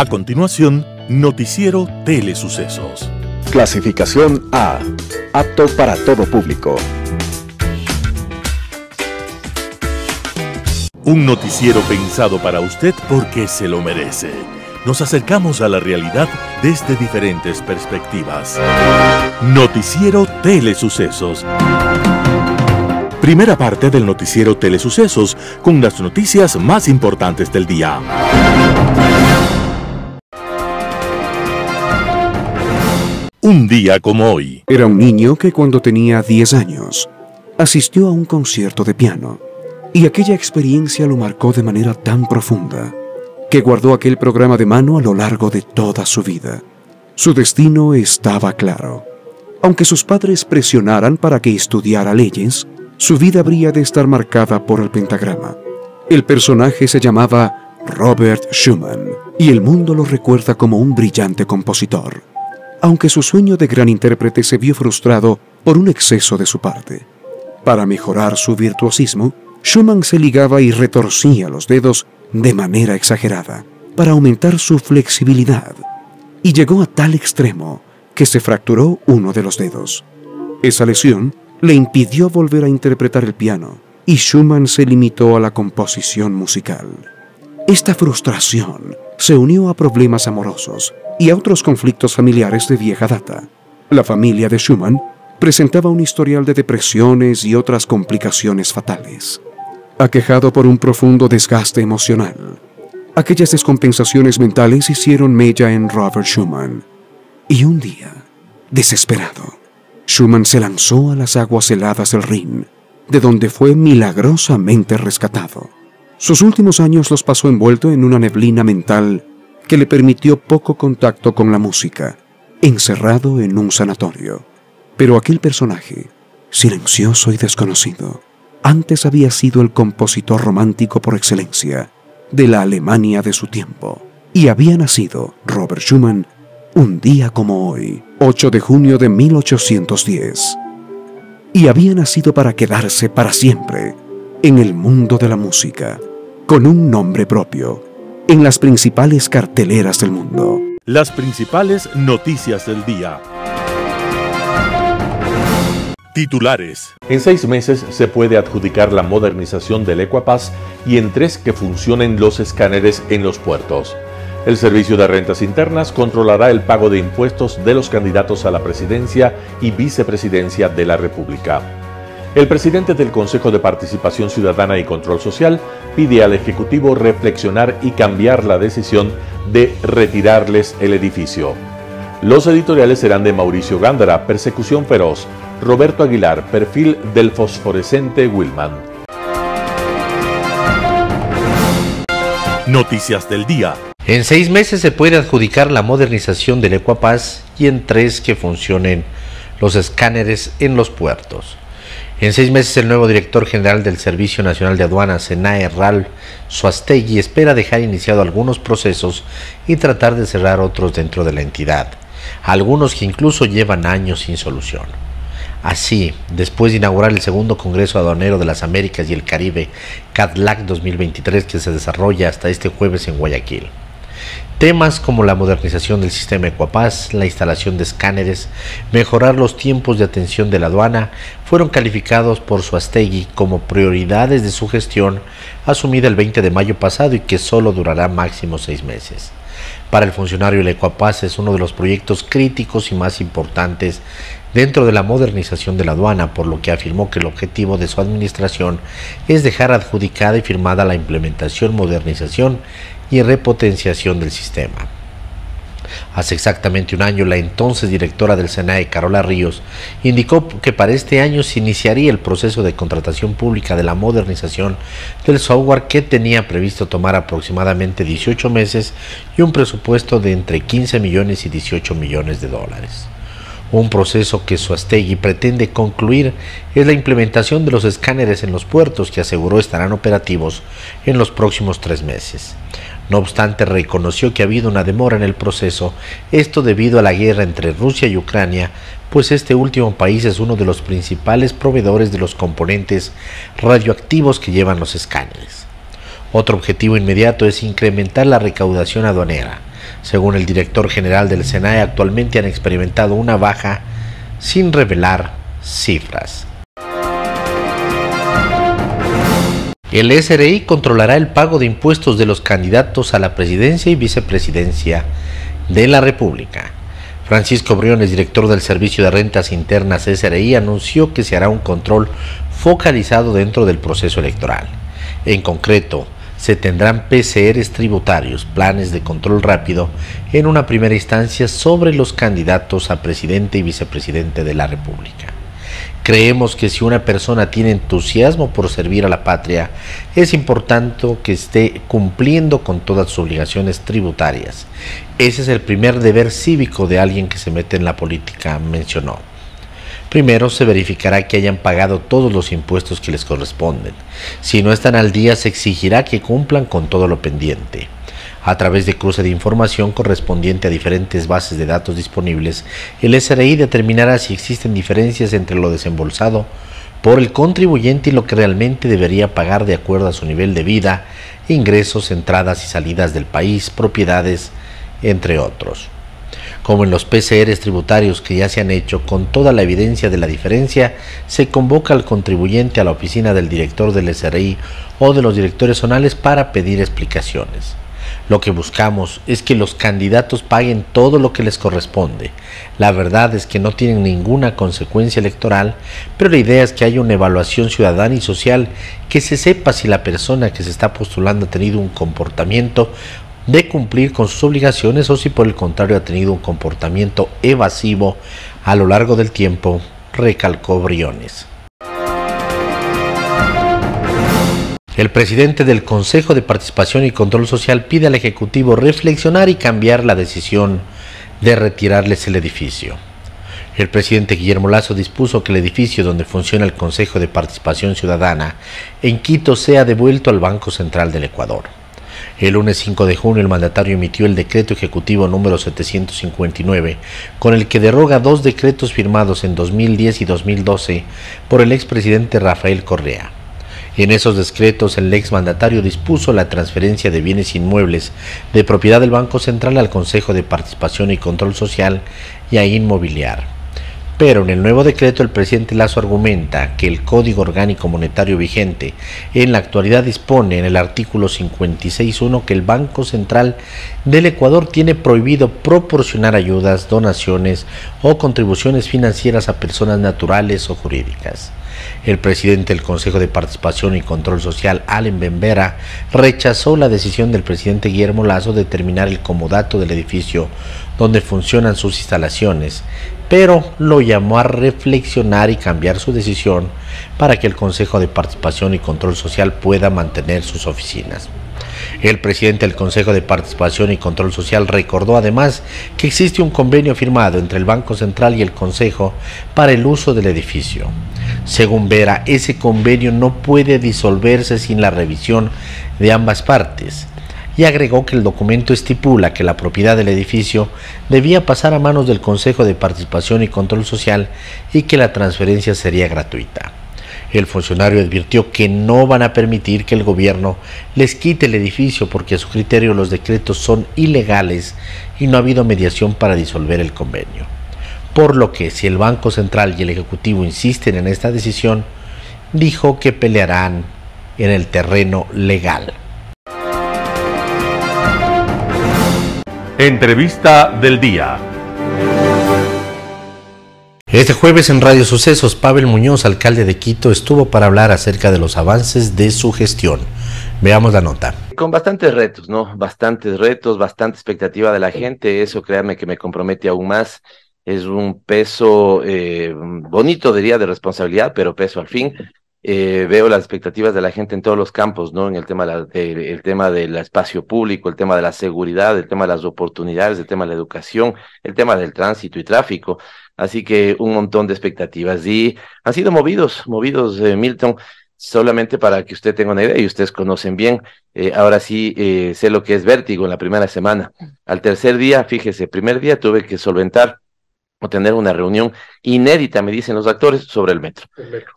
A continuación, Noticiero Telesucesos. Clasificación A. Apto para todo público. Un noticiero pensado para usted porque se lo merece. Nos acercamos a la realidad desde diferentes perspectivas. Noticiero Telesucesos. Primera parte del noticiero Telesucesos con las noticias más importantes del día. Un día como hoy. Era un niño que cuando tenía 10 años asistió a un concierto de piano y aquella experiencia lo marcó de manera tan profunda que guardó aquel programa de mano a lo largo de toda su vida. Su destino estaba claro. Aunque sus padres presionaran para que estudiara leyes, su vida habría de estar marcada por el pentagrama. El personaje se llamaba Robert Schumann y el mundo lo recuerda como un brillante compositor aunque su sueño de gran intérprete se vio frustrado por un exceso de su parte. Para mejorar su virtuosismo, Schumann se ligaba y retorcía los dedos de manera exagerada para aumentar su flexibilidad, y llegó a tal extremo que se fracturó uno de los dedos. Esa lesión le impidió volver a interpretar el piano, y Schumann se limitó a la composición musical. Esta frustración se unió a problemas amorosos y a otros conflictos familiares de vieja data. La familia de Schumann presentaba un historial de depresiones y otras complicaciones fatales. Aquejado por un profundo desgaste emocional, aquellas descompensaciones mentales hicieron mella en Robert Schumann. Y un día, desesperado, Schumann se lanzó a las aguas heladas del Rin, de donde fue milagrosamente rescatado. Sus últimos años los pasó envuelto en una neblina mental que le permitió poco contacto con la música, encerrado en un sanatorio. Pero aquel personaje, silencioso y desconocido, antes había sido el compositor romántico por excelencia de la Alemania de su tiempo, y había nacido Robert Schumann un día como hoy, 8 de junio de 1810. Y había nacido para quedarse para siempre en el mundo de la música, con un nombre propio, en las principales carteleras del mundo. Las principales noticias del día. Titulares. En seis meses se puede adjudicar la modernización del Equapass y en tres que funcionen los escáneres en los puertos. El Servicio de Rentas Internas controlará el pago de impuestos de los candidatos a la presidencia y vicepresidencia de la República. El presidente del Consejo de Participación Ciudadana y Control Social pide al Ejecutivo reflexionar y cambiar la decisión de retirarles el edificio. Los editoriales serán de Mauricio Gándara, Persecución Feroz, Roberto Aguilar, Perfil del Fosforescente Wilman. Noticias del día. En seis meses se puede adjudicar la modernización del Ecuapaz y en tres que funcionen los escáneres en los puertos. En seis meses, el nuevo director general del Servicio Nacional de Aduanas, SENAE, Ralph Suastegui, espera dejar iniciado algunos procesos y tratar de cerrar otros dentro de la entidad, algunos que incluso llevan años sin solución. Así, después de inaugurar el segundo Congreso Aduanero de las Américas y el Caribe, CADLAC 2023, que se desarrolla hasta este jueves en Guayaquil. Temas como la modernización del sistema Ecuapaz, la instalación de escáneres, mejorar los tiempos de atención de la aduana, fueron calificados por Suastegui como prioridades de su gestión asumida el 20 de mayo pasado y que solo durará máximo seis meses. Para el funcionario el Ecuapaz es uno de los proyectos críticos y más importantes dentro de la modernización de la aduana, por lo que afirmó que el objetivo de su administración es dejar adjudicada y firmada la implementación, modernización y repotenciación del sistema. Hace exactamente un año, la entonces directora del SENAE, Carola Ríos, indicó que para este año se iniciaría el proceso de contratación pública de la modernización del software que tenía previsto tomar aproximadamente 18 meses y un presupuesto de entre 15 millones y 18 millones de dólares. Un proceso que Suastegui pretende concluir es la implementación de los escáneres en los puertos que aseguró estarán operativos en los próximos tres meses. No obstante, reconoció que ha habido una demora en el proceso, esto debido a la guerra entre Rusia y Ucrania, pues este último país es uno de los principales proveedores de los componentes radioactivos que llevan los escáneres. Otro objetivo inmediato es incrementar la recaudación aduanera. Según el director general del SENAE, actualmente han experimentado una baja sin revelar cifras. El SRI controlará el pago de impuestos de los candidatos a la presidencia y vicepresidencia de la República. Francisco Briones, director del Servicio de Rentas Internas SRI, anunció que se hará un control focalizado dentro del proceso electoral. En concreto, se tendrán PCRs tributarios, planes de control rápido, en una primera instancia sobre los candidatos a presidente y vicepresidente de la República. Creemos que si una persona tiene entusiasmo por servir a la patria, es importante que esté cumpliendo con todas sus obligaciones tributarias. Ese es el primer deber cívico de alguien que se mete en la política, mencionó. Primero se verificará que hayan pagado todos los impuestos que les corresponden. Si no están al día, se exigirá que cumplan con todo lo pendiente. A través de cruce de información correspondiente a diferentes bases de datos disponibles, el SRI determinará si existen diferencias entre lo desembolsado por el contribuyente y lo que realmente debería pagar de acuerdo a su nivel de vida, ingresos, entradas y salidas del país, propiedades, entre otros como en los PCRs tributarios que ya se han hecho, con toda la evidencia de la diferencia, se convoca al contribuyente a la oficina del director del SRI o de los directores zonales para pedir explicaciones. Lo que buscamos es que los candidatos paguen todo lo que les corresponde. La verdad es que no tienen ninguna consecuencia electoral, pero la idea es que haya una evaluación ciudadana y social, que se sepa si la persona que se está postulando ha tenido un comportamiento de cumplir con sus obligaciones o si por el contrario ha tenido un comportamiento evasivo a lo largo del tiempo, recalcó Briones. El presidente del Consejo de Participación y Control Social pide al Ejecutivo reflexionar y cambiar la decisión de retirarles el edificio. El presidente Guillermo Lazo dispuso que el edificio donde funciona el Consejo de Participación Ciudadana en Quito sea devuelto al Banco Central del Ecuador. El lunes 5 de junio el mandatario emitió el decreto ejecutivo número 759, con el que deroga dos decretos firmados en 2010 y 2012 por el expresidente Rafael Correa. En esos decretos el exmandatario dispuso la transferencia de bienes inmuebles de propiedad del Banco Central al Consejo de Participación y Control Social y a Inmobiliar. Pero en el nuevo decreto el presidente Lazo argumenta que el Código Orgánico Monetario vigente en la actualidad dispone en el artículo 56.1 que el Banco Central del Ecuador tiene prohibido proporcionar ayudas, donaciones o contribuciones financieras a personas naturales o jurídicas. El presidente del Consejo de Participación y Control Social, Allen Bembera, rechazó la decisión del presidente Guillermo Lazo de terminar el comodato del edificio donde funcionan sus instalaciones pero lo llamó a reflexionar y cambiar su decisión para que el Consejo de Participación y Control Social pueda mantener sus oficinas. El presidente del Consejo de Participación y Control Social recordó además que existe un convenio firmado entre el Banco Central y el Consejo para el uso del edificio. Según Vera, ese convenio no puede disolverse sin la revisión de ambas partes y agregó que el documento estipula que la propiedad del edificio debía pasar a manos del Consejo de Participación y Control Social y que la transferencia sería gratuita. El funcionario advirtió que no van a permitir que el gobierno les quite el edificio porque a su criterio los decretos son ilegales y no ha habido mediación para disolver el convenio. Por lo que si el Banco Central y el Ejecutivo insisten en esta decisión, dijo que pelearán en el terreno legal. Entrevista del día. Este jueves en Radio Sucesos, Pavel Muñoz, alcalde de Quito, estuvo para hablar acerca de los avances de su gestión. Veamos la nota. Con bastantes retos, ¿no? Bastantes retos, bastante expectativa de la gente. Eso, créanme que me compromete aún más. Es un peso eh, bonito, diría, de responsabilidad, pero peso al fin. Eh, veo las expectativas de la gente en todos los campos, ¿no? En el tema, el tema del espacio público, el tema de la seguridad, el tema de las oportunidades, el tema de la educación, el tema del tránsito y tráfico. Así que un montón de expectativas. Y han sido movidos, movidos, eh, Milton, solamente para que usted tenga una idea y ustedes conocen bien. Eh, ahora sí sé lo que es vértigo en la primera semana. Al tercer día, fíjese, primer día tuve que solventar o tener una reunión inédita, me dicen los actores, sobre el metro.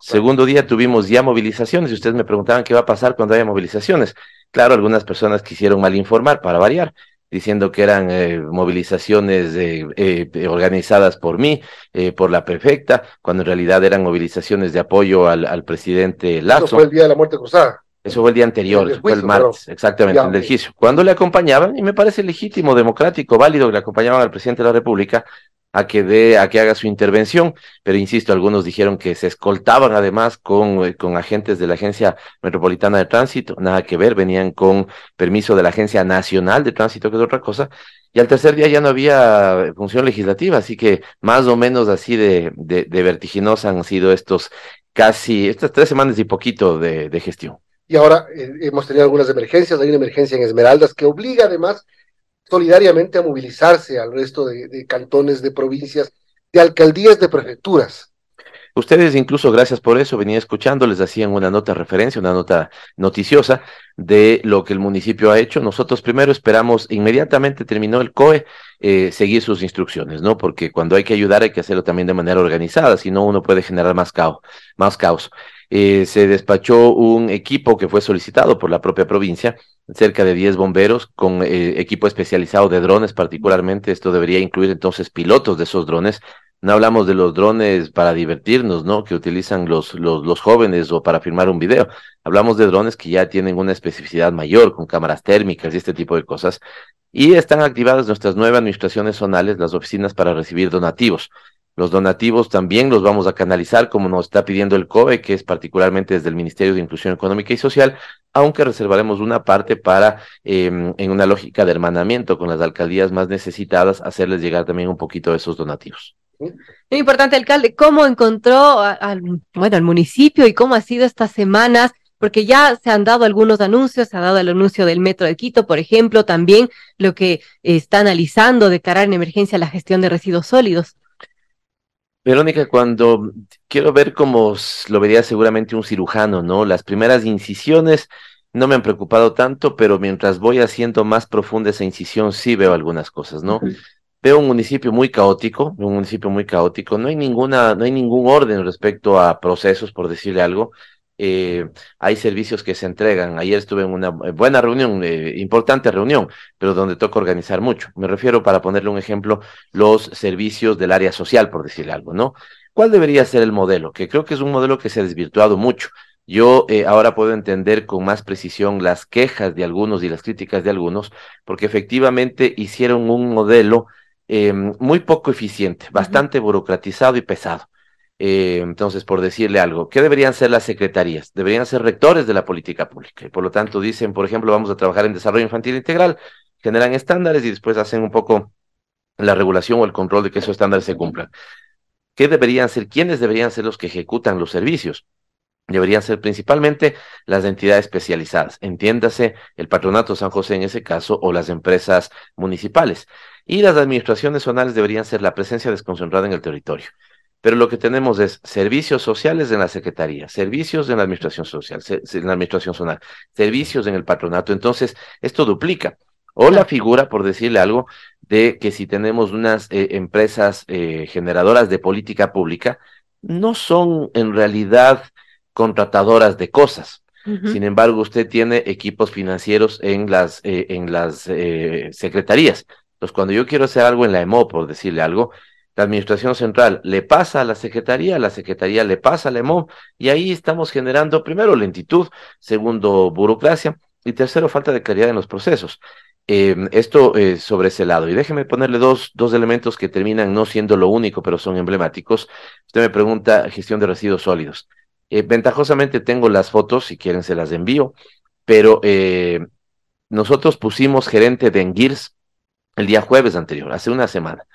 Segundo día tuvimos ya movilizaciones y ustedes me preguntaban qué va a pasar cuando haya movilizaciones. Claro, algunas personas quisieron mal informar para variar. diciendo que eran eh, movilizaciones eh, organizadas por mí, por la prefecta, cuando en realidad eran movilizaciones de apoyo al, al presidente Lazo. Eso fue el día de la muerte cruzada. Eso fue el día anterior, fue el martes, exactamente, el del juicio. Cuando le acompañaban, y me parece legítimo, democrático, válido que le acompañaban al presidente de la República, a que dé, a que haga su intervención, pero insisto, algunos dijeron que se escoltaban además con, eh, con agentes de la Agencia Metropolitana de Tránsito, nada que ver, venían con permiso de la Agencia Nacional de Tránsito, que es otra cosa, y al tercer día ya no había función legislativa, así que más o menos así de, de, vertiginosa han sido estos casi, estas tres semanas y poquito de, de gestión. Y ahora eh, hemos tenido algunas emergencias, hay una emergencia en Esmeraldas que obliga además solidariamente a movilizarse al resto de, cantones, de provincias, de alcaldías, de prefecturas. Ustedes incluso, gracias por eso, venía escuchando, les hacían una nota referencia, una nota noticiosa de lo que el municipio ha hecho. Nosotros primero esperamos, inmediatamente terminó el COE, eh, seguir sus instrucciones, ¿no? Porque cuando hay que ayudar hay que hacerlo también de manera organizada, si no uno puede generar más caos. Más caos. Eh, se despachó un equipo que fue solicitado por la propia provincia, cerca de 10 bomberos, con eh, equipo especializado de drones particularmente. Esto debería incluir entonces pilotos de esos drones. No hablamos de los drones para divertirnos, ¿no? Que utilizan los, los, los jóvenes o para filmar un video. Hablamos de drones que ya tienen una especificidad mayor, con cámaras térmicas y este tipo de cosas. Y están activadas nuestras nueve administraciones zonales, las oficinas para recibir donativos. Los donativos también los vamos a canalizar como nos está pidiendo el COE, que es particularmente desde el Ministerio de Inclusión Económica y Social, aunque reservaremos una parte para, em, en una lógica de hermanamiento con las alcaldías más necesitadas, hacerles llegar también un poquito de esos donativos. Muy importante, alcalde, ¿cómo encontró al, bueno, al municipio y cómo ha sido estas semanas? Porque ya se han dado algunos anuncios, se ha dado el anuncio del Metro de Quito, por ejemplo, también lo que está analizando de cara en emergencia la gestión de residuos sólidos. Verónica, cuando quiero ver cómo lo vería seguramente un cirujano, ¿no? Las primeras incisiones no me han preocupado tanto, pero mientras voy haciendo más profunda esa incisión, sí veo algunas cosas, ¿no? Veo un municipio muy caótico, un municipio muy caótico, no hay ninguna, no hay ningún orden respecto a procesos, por decirle algo. Eh, hay servicios que se entregan. Ayer estuve en una buena reunión, eh, importante reunión, pero donde toca organizar mucho. Me refiero, para ponerle un ejemplo, los servicios del área social, por decirle algo, ¿no? ¿Cuál debería ser el modelo? Que creo que es un modelo que se ha desvirtuado mucho. Yo eh, ahora puedo entender con más precisión las quejas de algunos y las críticas de algunos, porque efectivamente hicieron un modelo muy poco eficiente, bastante burocratizado y pesado. Eh, entonces, por decirle algo, ¿qué deberían ser las secretarías? Deberían ser rectores de la política pública. Y por lo tanto, dicen, por ejemplo, vamos a trabajar en desarrollo infantil integral, generan estándares y después hacen un poco la regulación o el control de que esos estándares se cumplan. ¿Qué deberían ser? ¿Quiénes deberían ser los que ejecutan los servicios? Deberían ser principalmente las entidades especializadas, entiéndase el Patronato San José en ese caso o las empresas municipales. Y las administraciones zonales deberían ser la presencia desconcentrada en el territorio pero lo que tenemos es servicios sociales en la Secretaría, servicios en la Administración Social, en la Administración Zonal, servicios en el patronato. Entonces, esto duplica. O la figura, por decirle algo, de que si tenemos unas eh, empresas eh, generadoras de política pública, no son en realidad contratadoras de cosas. Sin embargo, usted tiene equipos financieros en las, eh, en las secretarías. Entonces, cuando yo quiero hacer algo en la EMO, por decirle algo, la administración central le pasa a la secretaría, la secretaría le pasa al EMO, y ahí estamos generando, primero, lentitud, segundo, burocracia, y tercero, falta de claridad en los procesos. Em, esto eh, sobre ese lado. Y déjeme ponerle dos, dos elementos que terminan no siendo lo único, pero son emblemáticos. Usted me pregunta gestión de residuos sólidos. Eh, ventajosamente tengo las fotos, si quieren se las envío, pero eh, nosotros pusimos gerente de Engirs el día jueves anterior, hace una semana.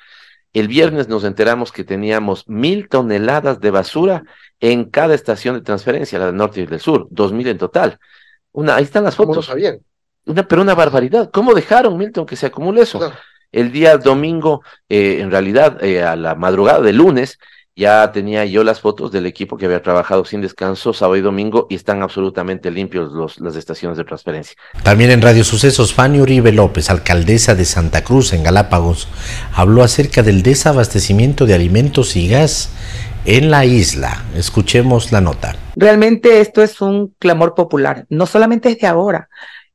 El viernes nos enteramos que teníamos mil toneladas de basura en cada estación de transferencia, la del norte y del sur, dos mil en total. Una, ahí están las fotos. ¿Cómo sabían? Una, pero una barbaridad. ¿Cómo dejaron, Milton, que se acumule eso? El día domingo, eh, en realidad, eh, a la madrugada del lunes, ya tenía yo las fotos del equipo que había trabajado sin descanso sábado y domingo y están absolutamente limpios los, las estaciones de transferencia. También en Radio Sucesos, Fanny Uribe López, alcaldesa de Santa Cruz en Galápagos, habló acerca del desabastecimiento de alimentos y gas en la isla. Escuchemos la nota. Realmente esto es un clamor popular, no solamente es de ahora.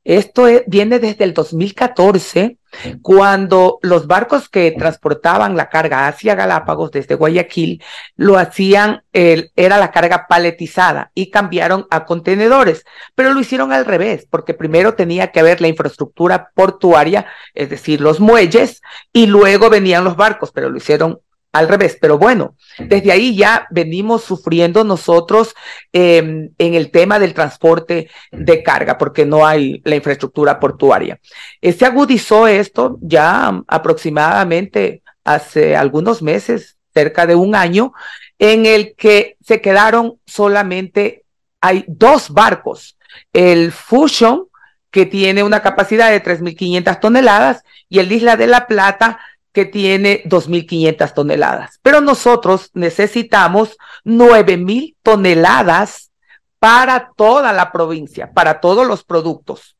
Esto viene desde el 2014, cuando los barcos que transportaban la carga hacia Galápagos desde Guayaquil lo hacían, era la carga paletizada y cambiaron a contenedores, pero lo hicieron al revés, porque primero tenía que haber la infraestructura portuaria, es decir, los muelles, y luego venían los barcos, pero lo hicieron al revés, pero bueno, desde ahí ya venimos sufriendo nosotros em, en el tema del transporte de carga, porque no hay la infraestructura portuaria. Se agudizó esto ya aproximadamente hace algunos meses, cerca de un año, en el que se quedaron solamente, hay dos barcos, el Fusion, que tiene una capacidad de 3.500 toneladas, y el Isla de la Plata, que tiene 2.500 toneladas. Pero nosotros necesitamos 9.000 toneladas para toda la provincia, para todos los productos.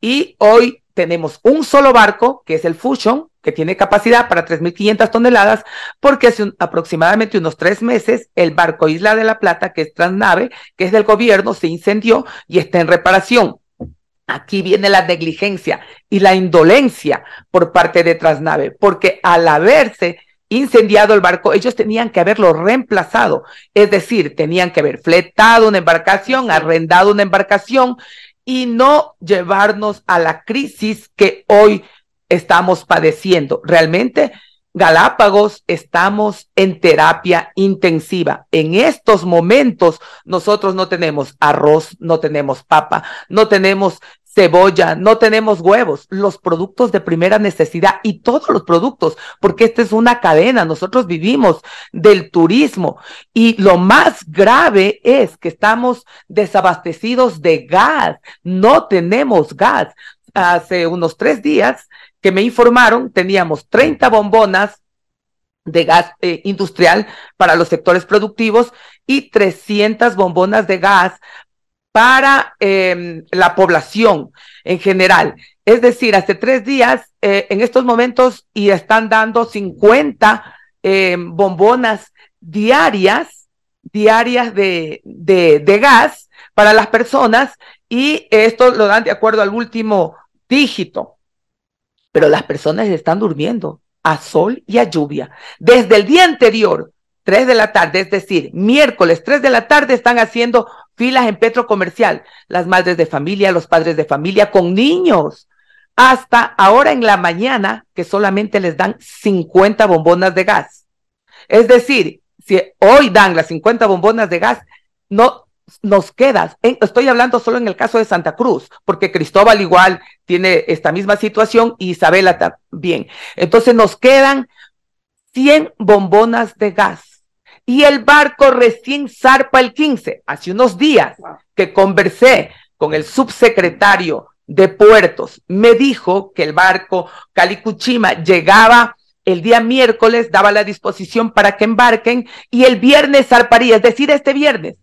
Y hoy tenemos un solo barco, que es el Fusion, que tiene capacidad para 3.500 toneladas, porque hace aproximadamente unos tres meses el barco Isla de la Plata, que es Transnave, que es del gobierno, se incendió y está en reparación. Aquí viene la negligencia y la indolencia por parte de Trasnave, porque al haberse incendiado el barco, ellos tenían que haberlo reemplazado, es decir, tenían que haber fletado una embarcación, arrendado una embarcación y no llevarnos a la crisis que hoy estamos padeciendo. Realmente Galápagos estamos en terapia intensiva. En estos momentos nosotros no tenemos arroz, no tenemos papa, no tenemos cebolla, no tenemos huevos, los productos de primera necesidad y todos los productos, porque esta es una cadena, nosotros vivimos del turismo y lo más grave es que estamos desabastecidos de gas, no tenemos gas. Hace unos tres días que me informaron, teníamos 30 bombonas de gas eh, industrial para los sectores productivos y 300 bombonas de gas para em, la población en general. Es decir, hace tres días, eh, en estos momentos, y están dando 50 em, bombonas diarias, diarias de, de, de gas para las personas, y esto lo dan de acuerdo al último dígito. Pero las personas están durmiendo a sol y a lluvia. Desde el día anterior, 3 de la tarde, es decir, miércoles 3 de la tarde, están haciendo filas en Petro Comercial, las madres de familia, los padres de familia con niños, hasta ahora en la mañana que solamente les dan 50 bombonas de gas. Es decir, si hoy dan las 50 bombonas de gas, no nos queda, estoy hablando solo en el caso de Santa Cruz, porque Cristóbal igual tiene esta misma situación y Isabela también. Entonces nos quedan 100 bombonas de gas y el barco recién zarpa el 15. Hace unos días que conversé con el subsecretario de puertos, me dijo que el barco Calicuchima llegaba el día miércoles, daba la disposición para que embarquen y el viernes zarparía, es decir, este viernes.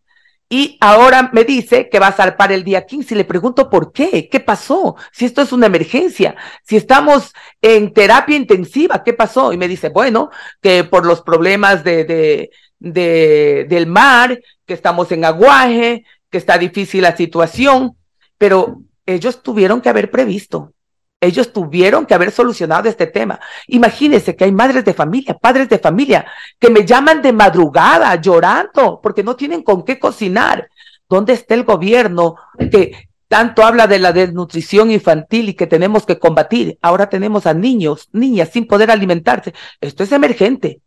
Y ahora me dice que va a zarpar el día 15 y le pregunto por qué, qué pasó, si esto es una emergencia, si estamos en terapia intensiva, ¿qué pasó? Y me dice, bueno, que por los problemas de, de, del mar, que estamos en aguaje, que está difícil la situación, pero ellos tuvieron que haber previsto, ellos tuvieron que haber solucionado este tema. Imagínense que hay madres de familia, padres de familia, que me llaman de madrugada llorando porque no tienen con qué cocinar. ¿Dónde está el gobierno que tanto habla de la desnutrición infantil y que tenemos que combatir? Ahora tenemos a niños, niñas sin poder alimentarse. Esto es emergente.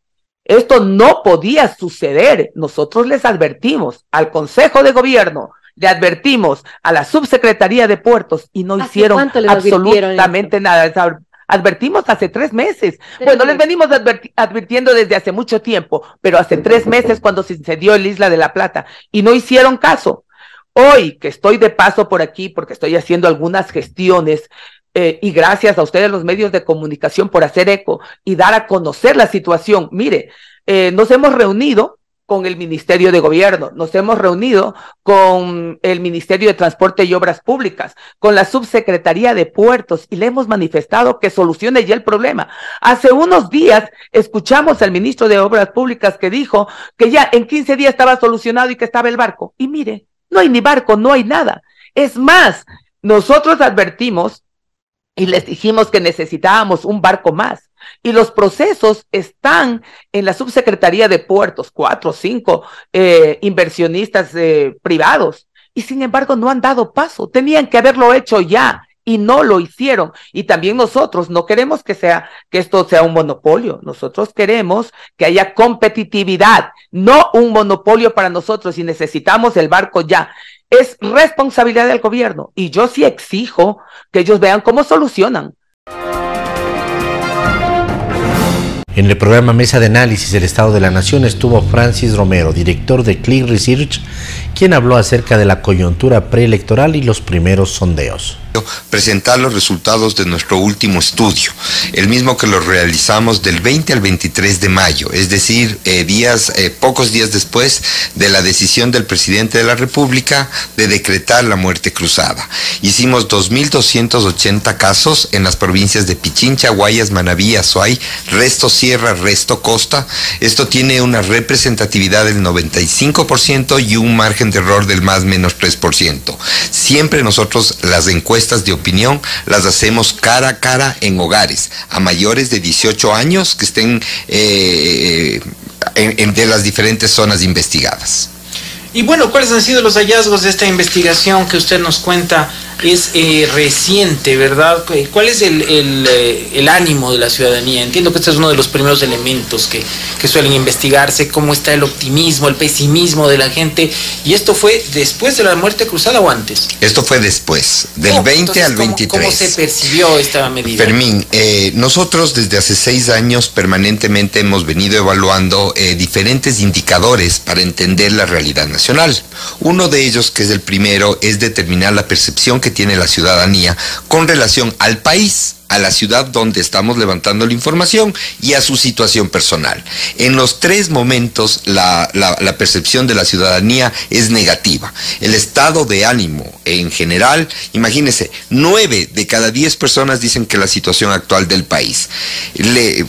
Esto no podía suceder. Nosotros les advertimos al Consejo de Gobierno, le advertimos a la Subsecretaría de Puertos y no hicieron absolutamente nada. Advertimos hace tres meses. bueno, les venimos advirtiendo desde hace mucho tiempo, pero hace tres meses cuando se incendió el Isla de la Plata y no hicieron caso. Hoy que estoy de paso por aquí porque estoy haciendo algunas gestiones eh, y gracias a ustedes los medios de comunicación por hacer eco y dar a conocer la situación. Mire, eh, nos hemos reunido con el Ministerio de Gobierno, nos hemos reunido con el Ministerio de Transporte y Obras Públicas, con la Subsecretaría de Puertos y le hemos manifestado que solucione ya el problema. Hace unos días escuchamos al ministro de Obras Públicas que dijo que ya en 15 días estaba solucionado y que estaba el barco. Y mire, no hay ni barco, no hay nada. Es más, nosotros advertimos y les dijimos que necesitábamos un barco más. Y los procesos están en la subsecretaría de puertos, cuatro o cinco eh, inversionistas eh, privados. Y sin embargo no han dado paso. Tenían que haberlo hecho ya y no lo hicieron. Y también nosotros no queremos que sea que esto sea un monopolio. Nosotros queremos que haya competitividad, no un monopolio para nosotros y necesitamos el barco ya. Es responsabilidad del gobierno y yo sí exijo que ellos vean cómo solucionan. En el programa Mesa de Análisis del Estado de la Nación estuvo Francis Romero, director de Click Research, quien habló acerca de la coyuntura preelectoral y los primeros sondeos presentar los resultados de nuestro último estudio, el mismo que lo realizamos del 20 al 23 de mayo, es decir, eh, días, eh, pocos días después de la decisión del presidente de la República de decretar la muerte cruzada. Hicimos 2.280 casos en las provincias de Pichincha, Guayas, Manabí, Azuay, Resto Sierra, Resto Costa. Esto tiene una representatividad del 95% y un margen de error del más menos 3%. Siempre nosotros las encuestas de opinión las hacemos cara a cara en hogares, a mayores de 18 años que estén eh, en, de las diferentes zonas investigadas. Y bueno, ¿cuáles han sido los hallazgos de esta investigación que usted nos cuenta es eh, reciente, ¿verdad? ¿Cuál es el, eh, el, ánimo de la ciudadanía? Entiendo que este es uno de los primeros elementos que, que, suelen investigarse, cómo está el optimismo, el pesimismo de la gente. ¿Y esto fue después de la muerte cruzada o antes? Esto fue después, del 20 al 23. ¿Cómo se percibió esta medida? Fermín, eh, nosotros desde hace seis años permanentemente hemos venido evaluando diferentes indicadores para entender la realidad nacional. Uno de ellos, que es el primero, es determinar la percepción que tiene la ciudadanía con relación al país a la ciudad donde estamos levantando la información y a su situación personal. En los tres momentos la, percepción de la ciudadanía es negativa. El estado de ánimo en general, imagínense, nueve de cada diez personas dicen que la situación actual del país. Le,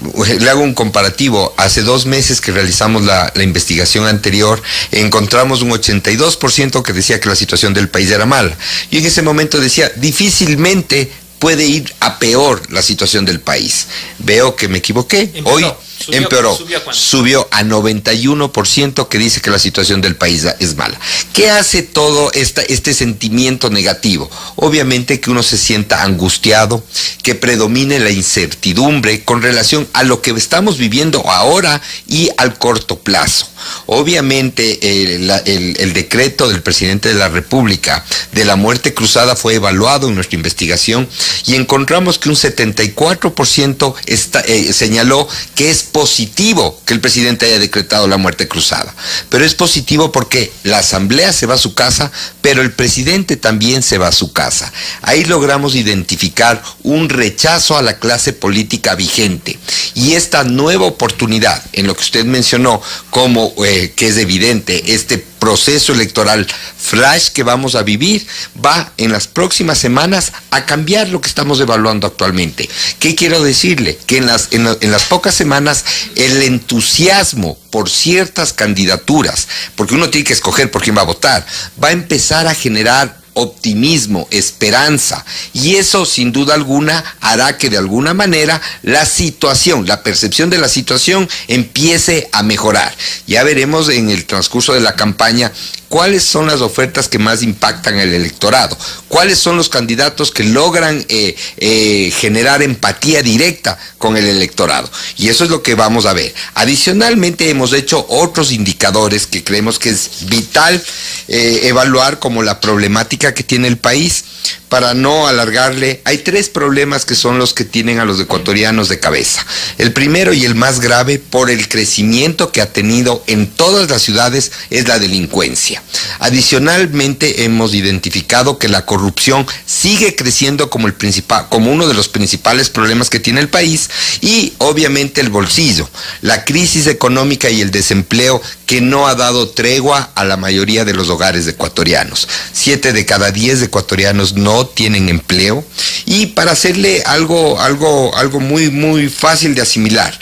hago un comparativo. Hace dos meses que realizamos la, la investigación anterior, encontramos un 82% que decía que la situación del país era mala. Y en ese momento decía, difícilmente puede ir a peor la situación del país. Veo que me equivoqué. Hoy empeoró. Subió a, 91% que dice que la situación del país es mala. ¿Qué hace todo este sentimiento negativo? Obviamente que uno se sienta angustiado, que predomine la incertidumbre con relación a lo que estamos viviendo ahora y al corto plazo. Obviamente el, decreto del presidente de la República de la muerte cruzada fue evaluado en nuestra investigación y encontramos que un 74% eh, señaló que es positivo que el presidente haya decretado la muerte cruzada. Pero es positivo porque la asamblea se va a su casa, pero el presidente también se va a su casa. Ahí logramos identificar un rechazo a la clase política vigente. Y esta nueva oportunidad, en lo que usted mencionó, como eh, que es evidente, este proceso electoral flash que vamos a vivir va en las próximas semanas a cambiar lo que estamos evaluando actualmente. ¿Qué quiero decirle? Que en las, en, las pocas semanas el entusiasmo por ciertas candidaturas, porque uno tiene que escoger por quién va a votar, va a empezar a generar optimismo, esperanza. Y eso sin duda alguna hará que de alguna manera la situación, la percepción de la situación empiece a mejorar. Ya veremos en el transcurso de la campaña cuáles son las ofertas que más impactan el electorado, cuáles son los candidatos que logran eh, eh, generar empatía directa con el electorado. Y eso es lo que vamos a ver. Adicionalmente hemos hecho otros indicadores que creemos que es vital eh, evaluar como la problemática que tiene el país para no alargarle, hay tres problemas que son los que tienen a los ecuatorianos de cabeza. El primero y el más grave por el crecimiento que ha tenido en todas las ciudades es la delincuencia. Adicionalmente hemos identificado que la corrupción sigue creciendo como el principal como uno de los principales problemas que tiene el país y obviamente el bolsillo, la crisis económica y el desempleo que no ha dado tregua a la mayoría de los hogares ecuatorianos. Siete de cada diez ecuatorianos no tienen empleo y para hacerle algo, algo, algo muy, muy fácil de asimilar.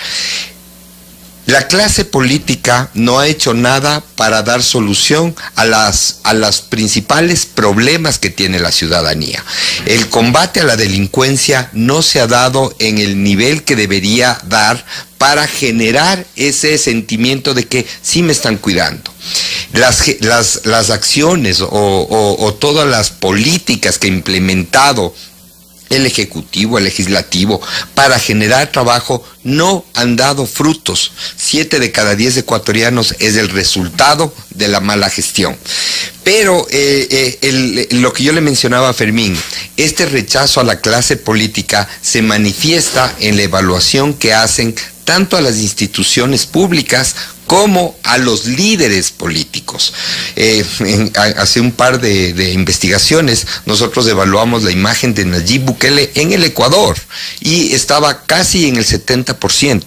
La clase política no ha hecho nada para dar solución a las a los principales problemas que tiene la ciudadanía. El combate a la delincuencia no se ha dado en el nivel que debería dar para generar ese sentimiento de que sí me están cuidando. Las, las, las acciones o, o, o todas las políticas que ha implementado el Ejecutivo, el Legislativo, para generar trabajo, no han dado frutos. Siete de cada diez ecuatorianos es el resultado de la mala gestión. Pero eh, eh, lo que yo le mencionaba a Fermín, este rechazo a la clase política se manifiesta en la evaluación que hacen tanto a las instituciones públicas como a los líderes políticos. Eh, en, hace un par de, de, investigaciones nosotros evaluamos la imagen de Nayib Bukele en el Ecuador y estaba casi en el 70%.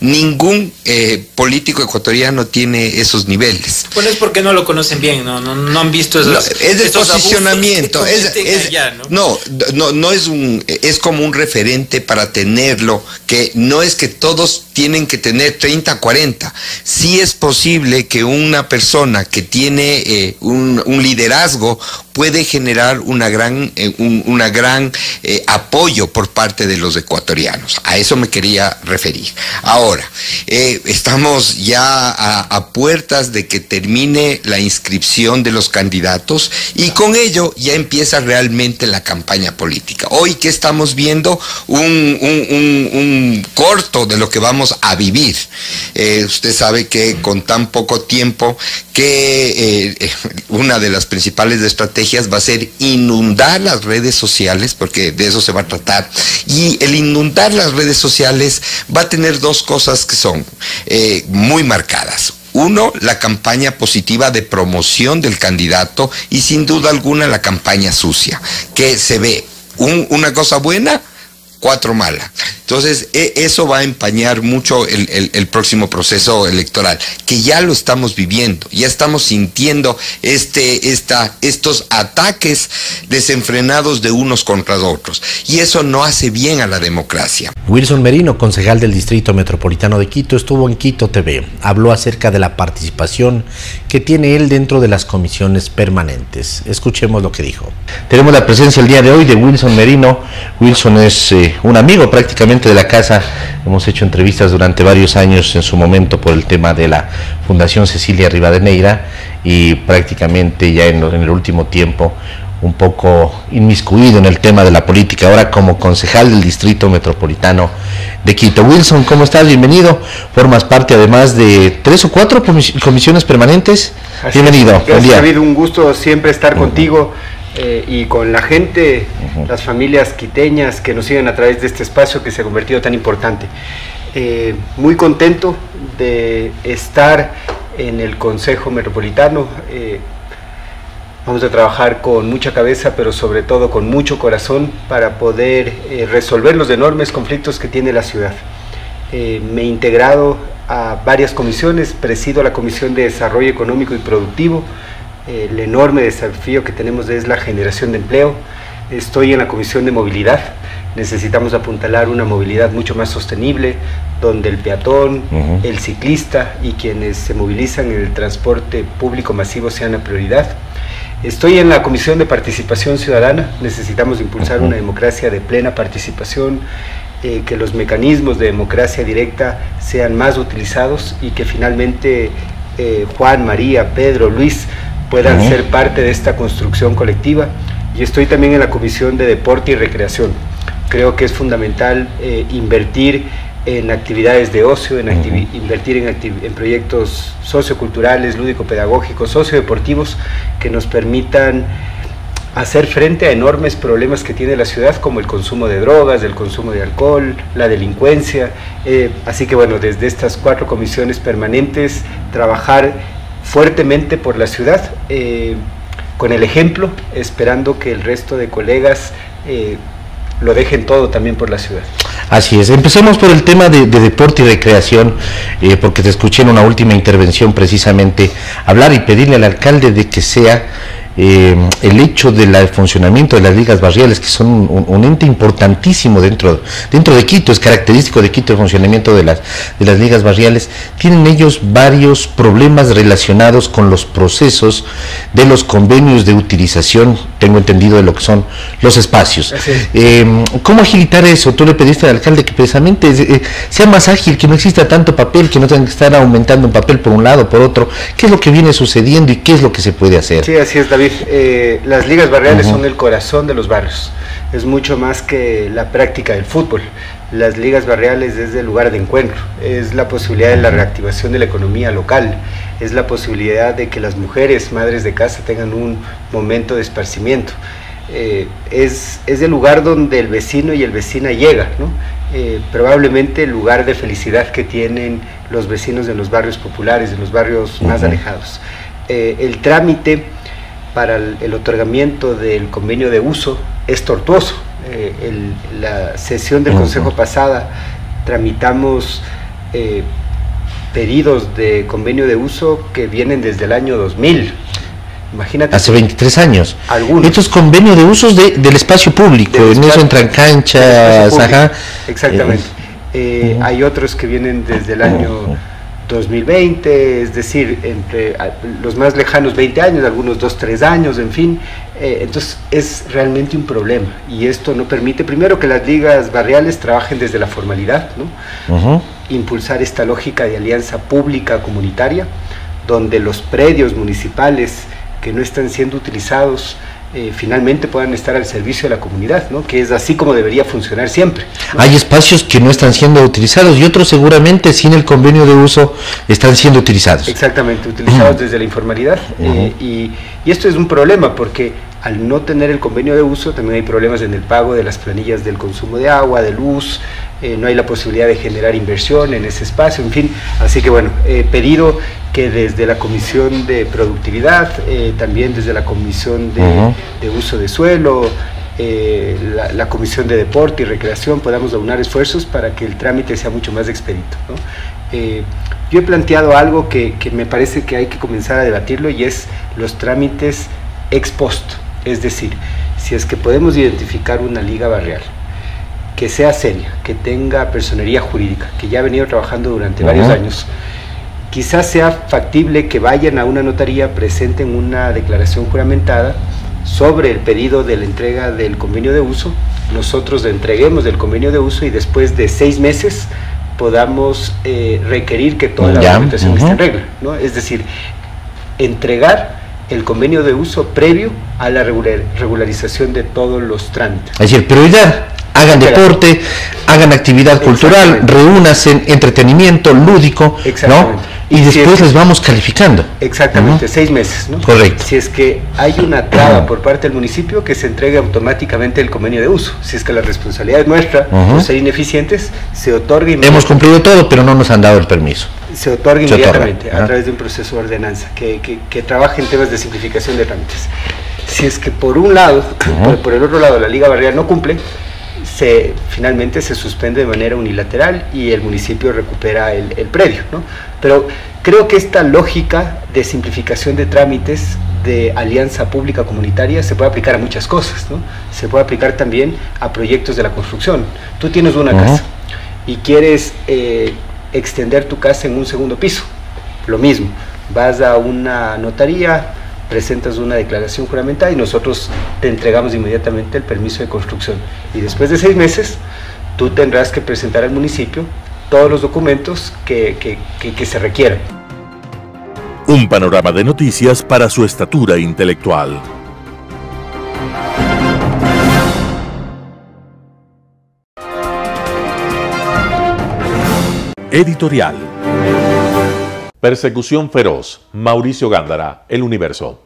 Ningún eh, político ecuatoriano tiene esos niveles. Bueno, es porque no lo conocen bien, no, no, no han visto esos, no, Es de posicionamiento. Es, es, allá, ¿no? no, no, no es un, es como un referente para tenerlo, que no es que todos tienen que tener 30, 40 sí es posible que una persona que tiene eh, un, un, liderazgo puede generar una gran, eh, un una gran eh, apoyo por parte de los ecuatorianos. A eso me quería referir. Ahora, eh, estamos ya a, a, puertas de que termine la inscripción de los candidatos y con ello ya empieza realmente la campaña política. Hoy que estamos viendo un, un, un corto de lo que vamos a vivir. usted sabe que con tan poco tiempo que una de las principales estrategias va a ser inundar las redes sociales, porque de eso se va a tratar. Y el inundar las redes sociales va a tener dos cosas que son eh, muy marcadas. Uno, la campaña positiva de promoción del candidato y sin duda alguna la campaña sucia, que se ve un, una cosa buena, cuatro malas. Entonces, eso va a empañar mucho el, el, el, próximo proceso electoral, que ya lo estamos viviendo, ya estamos sintiendo este, esta, estos ataques desenfrenados de unos contra otros. Y eso no hace bien a la democracia. Wilson Merino, concejal del Distrito Metropolitano de Quito, estuvo en Quito TV. Habló acerca de la participación que tiene él dentro de las comisiones permanentes. Escuchemos lo que dijo. Tenemos la presencia el día de hoy de Wilson Merino. Wilson es eh, un amigo prácticamente de la casa. Hemos hecho entrevistas durante varios años en su momento por el tema de la Fundación Cecilia Rivadeneira y prácticamente ya en, en el último tiempo un poco inmiscuido en el tema de la política, ahora como concejal del Distrito Metropolitano de Quito. Wilson, ¿cómo estás? Bienvenido. Formas parte además de tres o cuatro comisiones permanentes. Así Bienvenido. Gracias, David. Un gusto siempre estar uh -huh. contigo eh, y con la gente, uh -huh. las familias quiteñas que nos siguen a través de este espacio que se ha convertido tan importante. Eh, muy contento de estar en el Consejo Metropolitano. Eh, vamos a trabajar con mucha cabeza, pero sobre todo con mucho corazón para poder eh, resolver los enormes conflictos que tiene la ciudad. me he integrado a varias comisiones, presido la Comisión de Desarrollo Económico y Productivo, el enorme desafío que tenemos es la generación de empleo. Estoy en la Comisión de Movilidad. Necesitamos apuntalar una movilidad mucho más sostenible, donde el peatón, uh -huh. el ciclista y quienes se movilizan en el transporte público masivo sean la prioridad. Estoy en la Comisión de Participación Ciudadana. Necesitamos impulsar uh -huh. una democracia de plena participación, eh, que los mecanismos de democracia directa sean más utilizados y que finalmente eh, Juan, María, Pedro, Luis puedan uh -huh. ser parte de esta construcción colectiva. Y estoy también en la Comisión de Deporte y Recreación. Creo que es fundamental eh, invertir en actividades de ocio, en activi invertir en, en, proyectos socioculturales, lúdico-pedagógicos, sociodeportivos que nos permitan hacer frente a enormes problemas que tiene la ciudad como el consumo de drogas, el consumo de alcohol, la delincuencia. Eh, así que bueno, desde estas cuatro comisiones permanentes, trabajar fuertemente por la ciudad, eh, con el ejemplo, esperando que el resto de colegas eh, lo dejen todo también por la ciudad. Así es, empecemos por el tema de, de deporte y recreación, eh, porque te escuché en una última intervención precisamente hablar y pedirle al alcalde de que sea eh, el hecho del funcionamiento de las ligas barriales, que son un, ente importantísimo dentro, dentro de Quito, es característico de Quito el funcionamiento de las, de las ligas barriales, tienen ellos varios problemas relacionados con los procesos de los convenios de utilización, tengo entendido de lo que son los espacios. Eh, ¿Cómo agilitar eso? Tú le pediste al alcalde que precisamente eh, sea más ágil, que no exista tanto papel, que no tengan que estar aumentando un papel por un lado, por otro. ¿Qué es lo que viene sucediendo y qué es lo que se puede hacer? Sí, así es, David. Eh, las ligas barriales son el corazón de los barrios. Es mucho más que la práctica del fútbol. Las ligas barriales es el lugar de encuentro, es la posibilidad de la reactivación de la economía local, es la posibilidad de que las mujeres, madres de casa, tengan un momento de esparcimiento. Eh, es, es, el lugar donde el vecino y el vecina llega, ¿no? Eh, probablemente el lugar de felicidad que tienen los vecinos de los barrios populares, de los barrios más alejados. el trámite para el, otorgamiento del convenio de uso es tortuoso. Eh, la sesión del Consejo pasada tramitamos eh, pedidos de convenio de uso que vienen desde el año 2000. Imagínate. Hace 23 años. Algunos. Estos convenios de usos del espacio público, en eso entran canchas, ajá. Exactamente. Eh, hay otros que vienen desde el año 2020, es decir, entre los más lejanos 20 años, algunos 2, 3 años, en fin. Eh, entonces es realmente un problema y esto no permite, primero, que las ligas barriales trabajen desde la formalidad, ¿no? impulsar esta lógica de alianza pública comunitaria, donde los predios municipales que no están siendo utilizados eh, finalmente puedan estar al servicio de la comunidad, ¿no? que es así como debería funcionar siempre. Hay espacios que no están siendo utilizados y otros seguramente sin el convenio de uso están siendo utilizados. Exactamente, utilizados desde la informalidad. Eh, y, y, esto es un problema porque al no tener el convenio de uso también hay problemas en el pago de las planillas del consumo de agua, de luz, eh, no hay la posibilidad de generar inversión en ese espacio, en fin. Así que bueno, he pedido que desde la Comisión de Productividad, eh, también desde la Comisión de, Uso de Suelo, eh, la, Comisión de Deporte y Recreación podamos aunar esfuerzos para que el trámite sea mucho más expedito. yo he planteado algo que, que me parece que hay que comenzar a debatirlo y es los trámites ex post, es decir, si es que podemos identificar una liga barrial que sea seria, que tenga personería jurídica, que ya ha venido trabajando durante varios años, quizás sea factible que vayan a una notaría, presenten una declaración juramentada sobre el pedido de la entrega del convenio de uso, nosotros entreguemos el convenio de uso y después de seis meses podamos eh, requerir que toda la documentación esté en regla, ¿no? Es decir, entregar el convenio de uso previo a la regularización de todos los trámites. Es decir, prioridad hagan deporte, hagan actividad cultural, reúnanse, entretenimiento lúdico, ¿no? Y, después les vamos calificando. Exactamente, seis meses, ¿no? Correcto. Si es que hay una traba por parte del municipio, que se entregue automáticamente el convenio de uso. Si es que la responsabilidad es nuestra, por ser ineficientes, se otorga Hemos cumplido todo, pero no nos han dado el permiso. Se otorga inmediatamente a través de un proceso de ordenanza que, que, que trabaje en temas de simplificación de trámites. Si es que por un lado, por, el otro lado, la Liga Barrial no cumple, se, finalmente se suspende de manera unilateral y el municipio recupera el, predio. ¿no? Pero creo que esta lógica de simplificación de trámites de alianza pública comunitaria se puede aplicar a muchas cosas. ¿no? Se puede aplicar también a proyectos de la construcción. Tú tienes una casa y quieres eh, extender tu casa en un segundo piso. Lo mismo, vas a una notaría, presentas una declaración juramentada y nosotros te entregamos inmediatamente el permiso de construcción. Y después de seis meses, tú tendrás que presentar al municipio todos los documentos que, que se requieran. Un panorama de noticias para su estatura intelectual. Editorial. Persecución feroz. Mauricio Gándara, El Universo.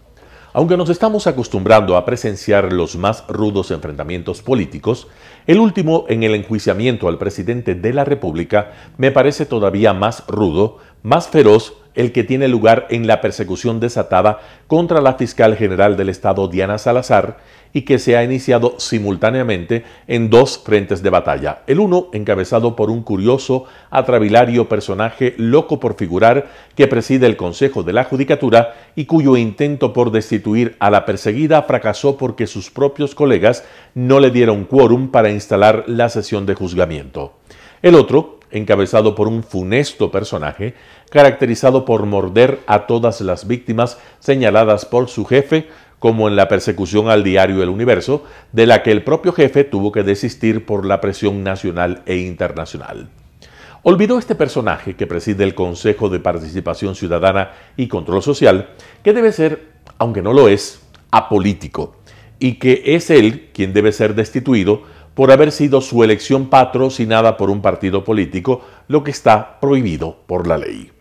Aunque nos estamos acostumbrando a presenciar los más rudos enfrentamientos políticos, el último en el enjuiciamiento al presidente de la República me parece todavía más rudo más feroz el que tiene lugar en la persecución desatada contra la fiscal general del Estado Diana Salazar y que se ha iniciado simultáneamente en dos frentes de batalla. El uno encabezado por un curioso, atravilario personaje loco por figurar que preside el Consejo de la Judicatura y cuyo intento por destituir a la perseguida fracasó porque sus propios colegas no le dieron quórum para instalar la sesión de juzgamiento. El otro, encabezado por un funesto personaje, caracterizado por morder a todas las víctimas señaladas por su jefe, como en la persecución al diario El Universo, de la que el propio jefe tuvo que desistir por la presión nacional e internacional. Olvidó este personaje que preside el Consejo de Participación Ciudadana y Control Social, que debe ser, aunque no lo es, apolítico, y que es él quien debe ser destituido por haber sido su elección patrocinada por un partido político, lo que está prohibido por la ley.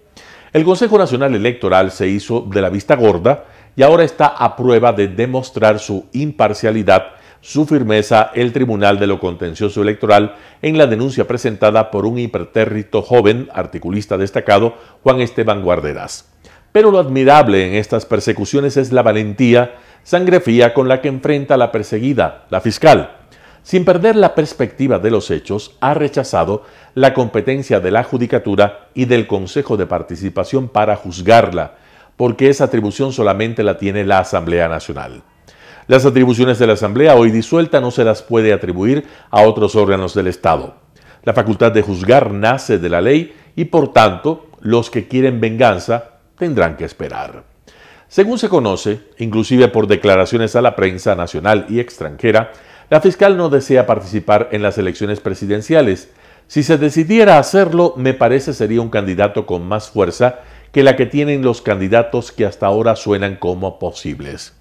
El Consejo Nacional Electoral se hizo de la vista gorda y ahora está a prueba de demostrar su imparcialidad, su firmeza el Tribunal de lo Contencioso Electoral en la denuncia presentada por un hipertérrito joven articulista destacado, Juan Esteban Guarderas. Pero lo admirable en estas persecuciones es la valentía, sangre fría con la que enfrenta la perseguida, la fiscal, sin perder la perspectiva de los hechos, ha rechazado la competencia de la Judicatura y del Consejo de Participación para juzgarla, porque esa atribución solamente la tiene la Asamblea Nacional. Las atribuciones de la Asamblea hoy disuelta no se las puede atribuir a otros órganos del Estado. La facultad de juzgar nace de la ley y por tanto los que quieren venganza tendrán que esperar. Según se conoce, inclusive por declaraciones a la prensa nacional y extranjera, la fiscal no desea participar en las elecciones presidenciales. Si se decidiera hacerlo, me parece sería un candidato con más fuerza que la que tienen los candidatos que hasta ahora suenan como posibles.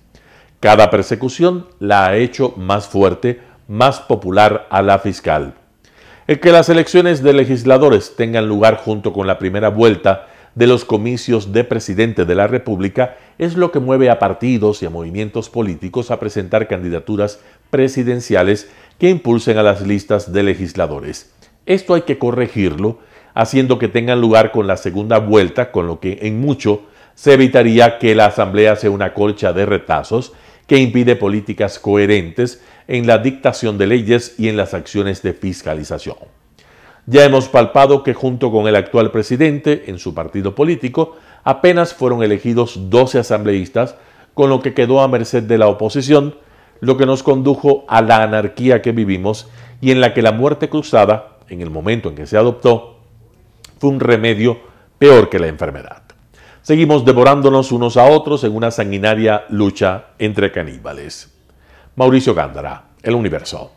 Cada persecución la ha hecho más fuerte, más popular a la fiscal. El que las elecciones de legisladores tengan lugar junto con la primera vuelta de los comicios de presidente de la República es lo que mueve a partidos y a movimientos políticos a presentar candidaturas presidenciales que impulsen a las listas de legisladores. Esto hay que corregirlo, haciendo que tengan lugar con la segunda vuelta, con lo que en mucho se evitaría que la Asamblea sea una colcha de retazos que impide políticas coherentes en la dictación de leyes y en las acciones de fiscalización. Ya hemos palpado que junto con el actual presidente en su partido político apenas fueron elegidos 12 asambleístas, con lo que quedó a merced de la oposición, lo que nos condujo a la anarquía que vivimos y en la que la muerte cruzada, en el momento en que se adoptó, fue un remedio peor que la enfermedad. Seguimos devorándonos unos a otros en una sanguinaria lucha entre caníbales. Mauricio Gándara, El Universo.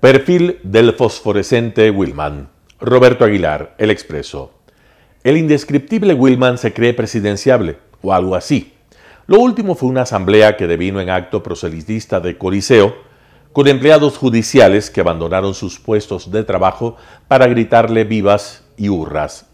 Perfil del fosforescente Wilman. Roberto Aguilar, El Expreso. El indescriptible Wilman se cree presidenciable, o algo así. Lo último fue una asamblea que devino en acto proselitista de Coliseo, con empleados judiciales que abandonaron sus puestos de trabajo para gritarle vivas y hurras.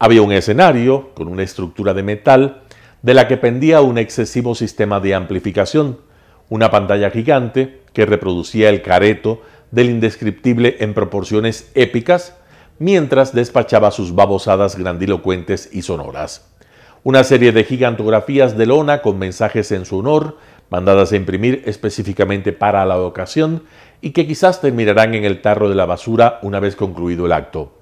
Había un escenario con una estructura de metal de la que pendía un excesivo sistema de amplificación, una pantalla gigante que reproducía el careto del indescriptible en proporciones épicas, mientras despachaba sus babosadas grandilocuentes y sonoras. Una serie de gigantografías de lona con mensajes en su honor, mandadas a imprimir específicamente para la ocasión y que quizás terminarán en el tarro de la basura una vez concluido el acto.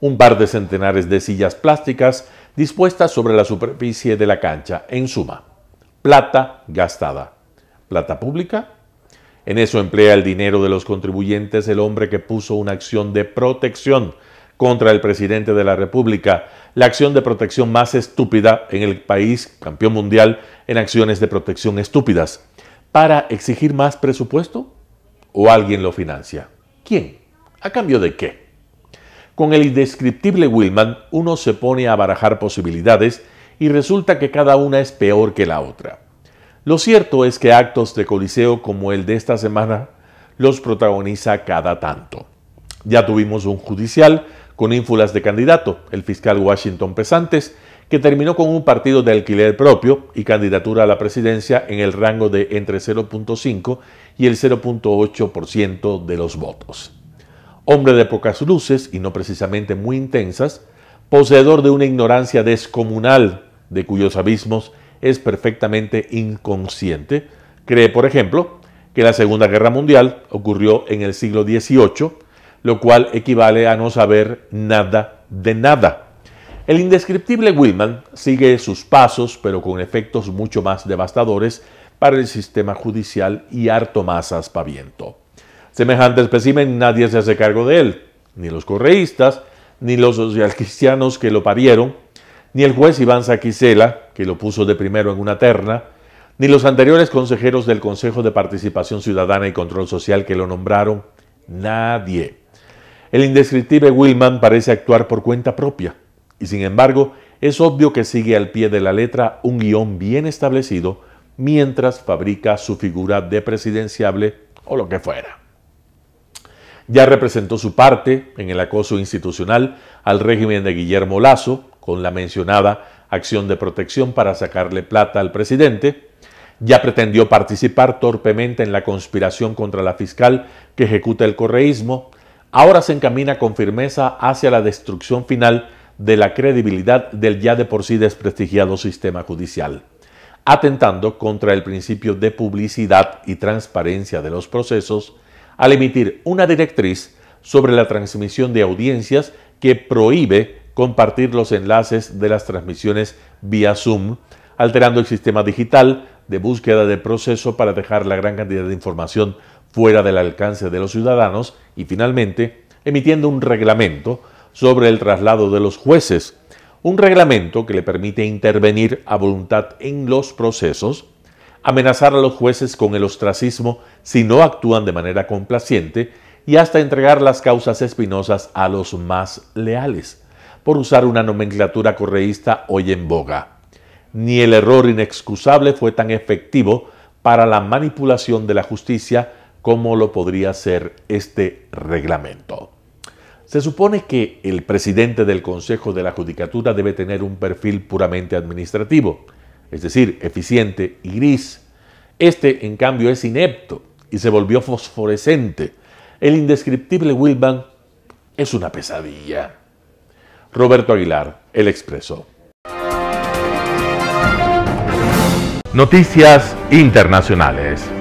Un par de centenares de sillas plásticas dispuestas sobre la superficie de la cancha, en suma, plata gastada. ¿Plata pública? En eso emplea el dinero de los contribuyentes el hombre que puso una acción de protección contra el presidente de la República, la acción de protección más estúpida en el país campeón mundial en acciones de protección estúpidas. ¿Para exigir más presupuesto? ¿O alguien lo financia? ¿Quién? ¿A cambio de qué? Con el indescriptible Willman uno se pone a barajar posibilidades y resulta que cada una es peor que la otra. Lo cierto es que actos de coliseo como el de esta semana los protagoniza cada tanto. Ya tuvimos un judicial con ínfulas de candidato, el fiscal Washington Pesantes, que terminó con un partido de alquiler propio y candidatura a la presidencia en el rango de entre 0.5 y el 0.8% de los votos. hombre de pocas luces y no precisamente muy intensas, poseedor de una ignorancia descomunal de cuyos abismos es perfectamente inconsciente, cree, por ejemplo, que la Segunda Guerra Mundial ocurrió en el siglo XVIII, lo cual equivale a no saber nada de nada. El indescriptible Willman sigue sus pasos, pero con efectos mucho más devastadores para el sistema judicial y harto más aspaviento. Semejante espécimen nadie se hace cargo de él, ni los correístas, ni los socialcristianos que lo parieron, ni el juez Iván Saquicela, que lo puso de primero en una terna, ni los anteriores consejeros del Consejo de Participación Ciudadana y Control Social que lo nombraron, nadie. El indescriptible Willman parece actuar por cuenta propia, y sin embargo es obvio que sigue al pie de la letra un guion bien establecido mientras fabrica su figura de presidenciable o lo que fuera. Ya representó su parte en el acoso institucional al régimen de Guillermo Lazo, con la mencionada acción de protección para sacarle plata al presidente, ya pretendió participar torpemente en la conspiración contra la fiscal que ejecuta el correísmo, ahora se encamina con firmeza hacia la destrucción final de la credibilidad del ya de por sí desprestigiado sistema judicial, atentando contra el principio de publicidad y transparencia de los procesos al emitir una directriz sobre la transmisión de audiencias que prohíbe compartir los enlaces de las transmisiones vía Zoom, alterando el sistema digital de búsqueda de proceso para dejar la gran cantidad de información fuera del alcance de los ciudadanos y finalmente emitiendo un reglamento sobre el traslado de los jueces, un reglamento que le permite intervenir a voluntad en los procesos, amenazar a los jueces con el ostracismo si no actúan de manera complaciente y hasta entregar las causas espinosas a los más leales por usar una nomenclatura correísta hoy en boga. Ni el error inexcusable fue tan efectivo para la manipulación de la justicia como lo podría ser este reglamento. Se supone que el presidente del Consejo de la Judicatura debe tener un perfil puramente administrativo, es decir, eficiente y gris. Este, en cambio, es inepto y se volvió fosforescente. El indescriptible Wilban es una pesadilla. Roberto Aguilar, El Expreso. Noticias Internacionales.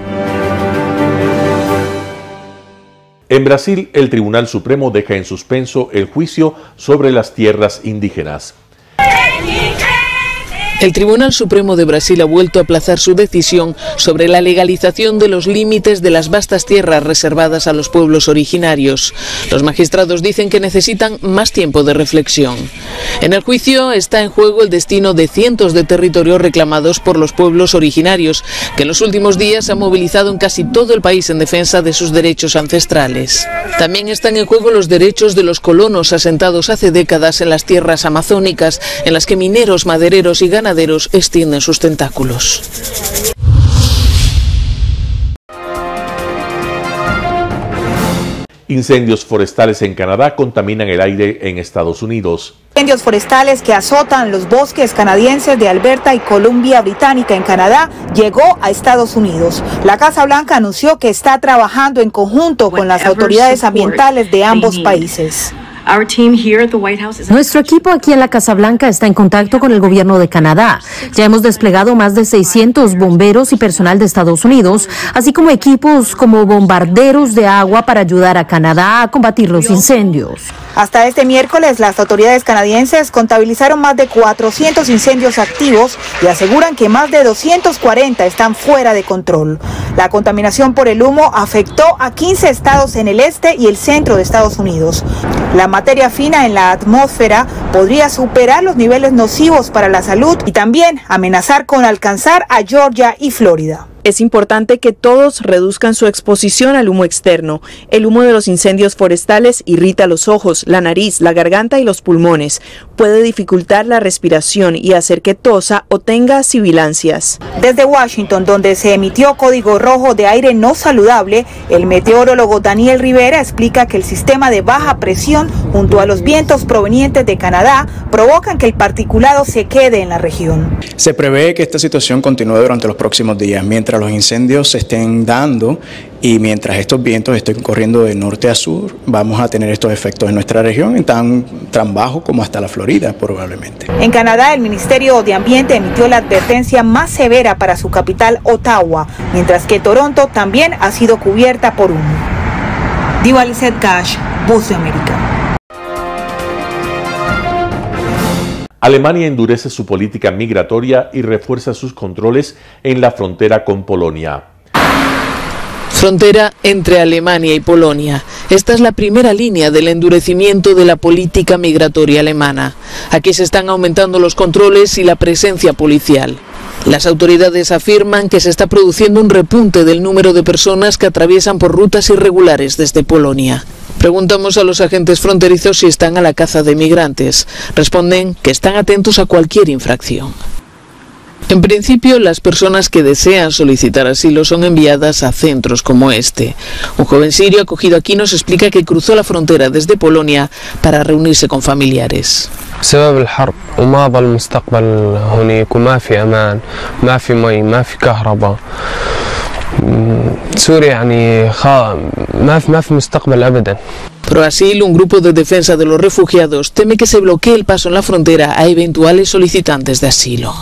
En Brasil, el Tribunal Supremo deja en suspenso el juicio sobre las tierras indígenas. El Tribunal Supremo de Brasil ha vuelto a aplazar su decisión sobre la legalización de los límites de las vastas tierras reservadas a los pueblos originarios. Los magistrados dicen que necesitan más tiempo de reflexión. En el juicio está en juego el destino de cientos de territorios reclamados por los pueblos originarios, que en los últimos días han movilizado en casi todo el país en defensa de sus derechos ancestrales. También están en juego los derechos de los colonos asentados hace décadas en las tierras amazónicas, en las que mineros, madereros y ganaderos extienden sus tentáculos. Incendios forestales en Canadá contaminan el aire en Estados Unidos. Incendios forestales que azotan los bosques canadienses de Alberta y Columbia Británica en Canadá llegó a Estados Unidos. La Casa Blanca anunció que está trabajando en conjunto con las autoridades ambientales de ambos países. Nuestro equipo aquí en la Casa Blanca está en contacto con el gobierno de Canadá. Ya hemos desplegado más de 600 bomberos y personal de Estados Unidos, así como equipos como bombarderos de agua para ayudar a Canadá a combatir los incendios. Hasta este miércoles, las autoridades canadienses contabilizaron más de 400 incendios activos y aseguran que más de 240 están fuera de control. La contaminación por el humo afectó a 15 estados en el este y el centro de Estados Unidos. La materia fina en la atmósfera podría superar los niveles nocivos para la salud y también amenazar con alcanzar a Georgia y Florida. Es importante que todos reduzcan su exposición al humo externo. El humo de los incendios forestales irrita los ojos, la nariz, la garganta y los pulmones. Puede dificultar la respiración y hacer que tosa o tenga sibilancias. Desde Washington, donde se emitió código rojo de aire no saludable, el meteorólogo Daniel Rivera explica que el sistema de baja presión junto a los vientos provenientes de Canadá provocan que el particulado se quede en la región. Se prevé que esta situación continúe durante los próximos días, mientras los incendios se estén dando y mientras estos vientos estén corriendo de norte a sur, vamos a tener estos efectos en nuestra región, tan, tan bajo como hasta la Florida probablemente. En Canadá, el Ministerio de Ambiente emitió la advertencia más severa para su capital, Ottawa, mientras que Toronto también ha sido cubierta por humo. Diva Cash, Voz de América. Alemania endurece su política migratoria y refuerza sus controles en la frontera con Polonia. Frontera entre Alemania y Polonia. Esta es la primera línea del endurecimiento de la política migratoria alemana. Aquí se están aumentando los controles y la presencia policial. Las autoridades afirman que se está produciendo un repunte del número de personas que atraviesan por rutas irregulares desde Polonia. Preguntamos a los agentes fronterizos si están a la caza de migrantes. Responden que están atentos a cualquier infracción. En principio, las personas que desean solicitar asilo son enviadas a centros como este. Un joven sirio acogido aquí nos explica que cruzó la frontera desde Polonia para reunirse con familiares. Asil, un grupo de defensa de los refugiados, teme que se bloquee el paso en la frontera a eventuales solicitantes de asilo.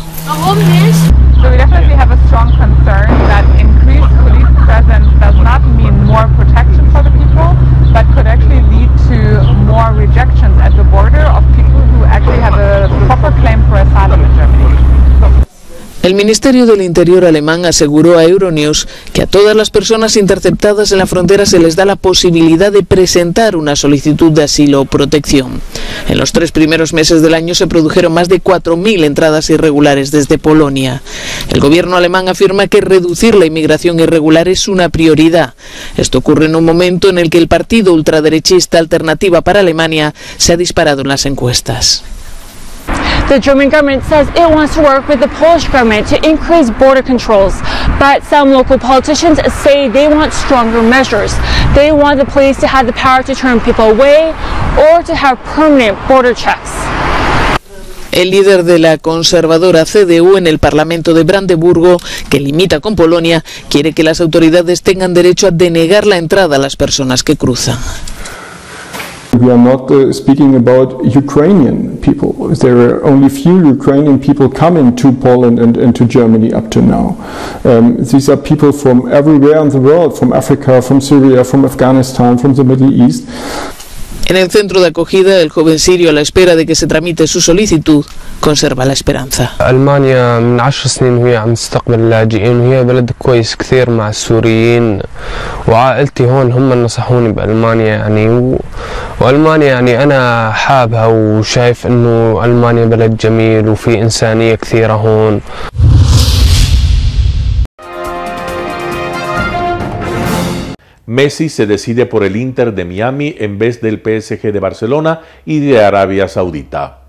El Ministerio del Interior alemán aseguró a Euronews que a todas las personas interceptadas en la frontera se les da la posibilidad de presentar una solicitud de asilo o protección. En los tres primeros meses del año se produjeron más de 4.000 entradas irregulares desde Polonia. El gobierno alemán afirma que reducir la inmigración irregular es una prioridad. Esto ocurre en un momento en el que el partido ultraderechista Alternativa para Alemania se ha disparado en las encuestas. The German government says it wants to work with the Polish government to increase border controls, but some local politicians say they want stronger measures. They want the police to have the power to turn people away or to have permanent border checks. El líder de la conservadora CDU en el Parlamento de Brandeburgo, que limita con Polonia, quiere que las autoridades tengan derecho a denegar la entrada a las personas que cruzan. We are not uh, speaking about Ukrainian people. There are only few Ukrainian people coming to Poland and, and to Germany up to now. Um, these are people from everywhere in the world, from Africa, from Syria, from Afghanistan, from the Middle East. En el centro de acogida, el joven sirio, a la espera de que se tramite su solicitud, conserva la esperanza. ألمانيا من عشر سنين وهي عم تستقبل اللاجئين وهي بلد كويس كثير مع السوريين وعائلتي هون هم نصحوني بألمانيا يعني. وألمانيا يعني أنا حابها وشايف إنه ألمانيا بلد جميل وفي إنسانية كثيرة هون Messi se decide por el Inter de Miami en vez del PSG de Barcelona y de Arabia Saudita.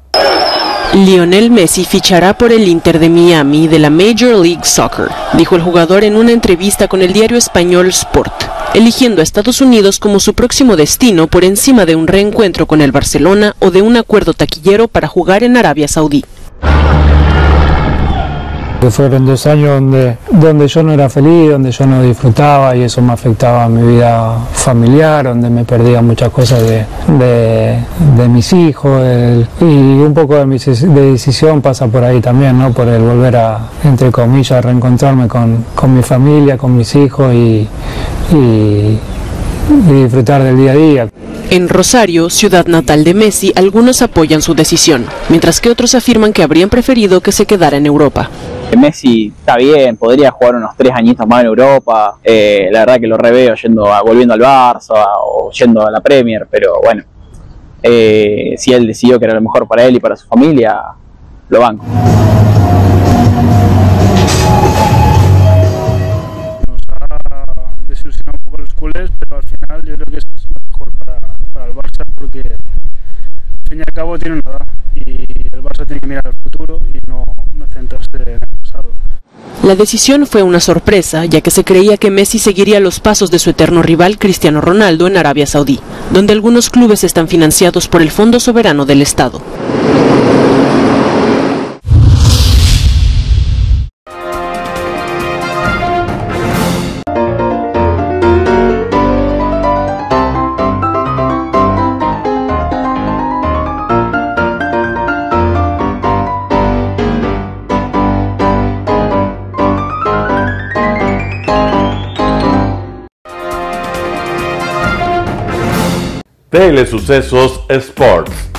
Lionel Messi fichará por el Inter de Miami de la Major League Soccer, dijo el jugador en una entrevista con el diario español Sport, eligiendo a Estados Unidos como su próximo destino por encima de un reencuentro con el Barcelona o de un acuerdo taquillero para jugar en Arabia Saudí. Fueron dos años donde, donde yo no era feliz, donde yo no disfrutaba y eso me afectaba a mi vida familiar, donde me perdía muchas cosas de, de, mis hijos y un poco de mi decisión pasa por ahí también, ¿no? por el volver a, entre comillas, reencontrarme con, con mi familia, con mis hijos y, y disfrutar del día a día. En Rosario, ciudad natal de Messi, algunos apoyan su decisión, mientras que otros afirman que habrían preferido que se quedara en Europa. Messi está bien, podría jugar unos tres añitos más en Europa. Eh, la verdad que lo reveo yendo a, volviendo al Barça o yendo a la Premier, pero bueno, eh, si él decidió que era lo mejor para él y para su familia, lo banco. Nos ha un poco los culés, pero al final yo creo que es mejor para, el Barça porque al fin y al cabo tiene una edad y el Barça tiene que mirar al futuro y no, no centrarse en. La decisión fue una sorpresa, ya que se creía que Messi seguiría los pasos de su eterno rival Cristiano Ronaldo en Arabia Saudí, donde algunos clubes están financiados por el Fondo Soberano del Estado. Telesucesos Sports.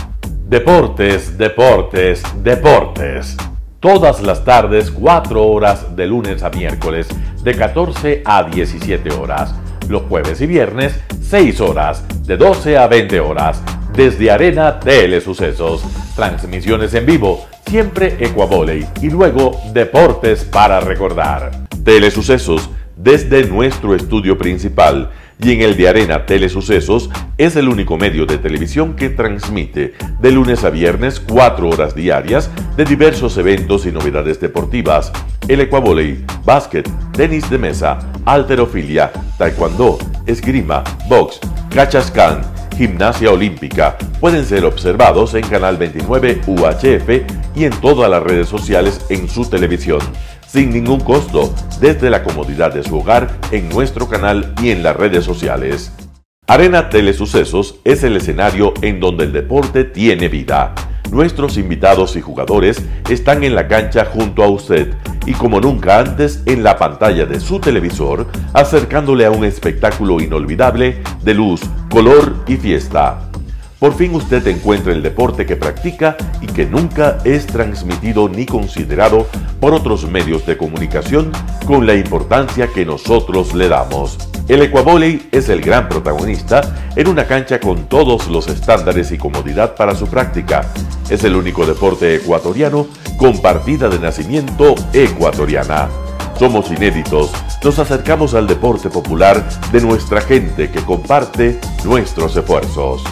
Deportes, deportes, deportes. Todas las tardes, 4 horas de lunes a miércoles, de 14 a 17 horas. Los jueves y viernes, 6 horas, de 12 a 20 horas. Desde Arena Telesucesos. Transmisiones en vivo, siempre Ecuavoley y luego Deportes para recordar. Telesucesos desde nuestro estudio principal y en el de Arena Telesucesos es el único medio de televisión que transmite de lunes a viernes cuatro horas diarias de diversos eventos y novedades deportivas, el ecuavoley, básquet, tenis de mesa, alterofilia, taekwondo, esgrima, box, cachascán, gimnasia olímpica, pueden ser observados en Canal 29 UHF y en todas las redes sociales en su televisión sin ningún costo desde la comodidad de su hogar en nuestro canal y en las redes sociales. Arena Telesucesos es el escenario en donde el deporte tiene vida. Nuestros invitados y jugadores están en la cancha junto a usted y como nunca antes en la pantalla de su televisor, acercándole a un espectáculo inolvidable de luz, color y fiesta. Por fin usted encuentra el deporte que practica y que nunca es transmitido ni considerado por otros medios de comunicación con la importancia que nosotros le damos. El Ecuavoley es el gran protagonista en una cancha con todos los estándares y comodidad para su práctica. Es el único deporte ecuatoriano con partida de nacimiento ecuatoriana. Somos inéditos, nos acercamos al deporte popular de nuestra gente que comparte nuestros esfuerzos.